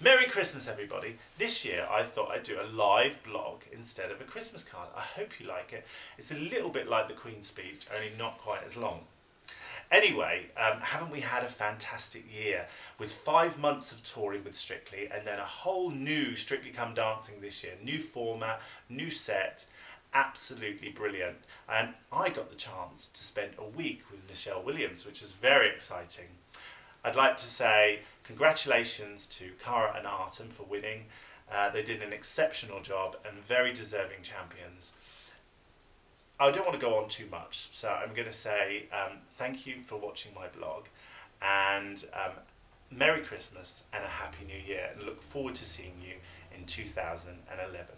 Merry Christmas, everybody. This year I thought I'd do a live blog instead of a Christmas card. I hope you like it. It's a little bit like the Queen's speech, only not quite as long. Anyway, um, haven't we had a fantastic year with five months of touring with Strictly and then a whole new Strictly Come Dancing this year? New format, new set, absolutely brilliant. And I got the chance to spend a week with Michelle Williams, which was very exciting. I'd like to say congratulations to Kara and Artem for winning. Uh, they did an exceptional job and very deserving champions. I don't want to go on too much, so I'm going to say um, thank you for watching my blog and um, Merry Christmas and a Happy New Year and look forward to seeing you in 2011.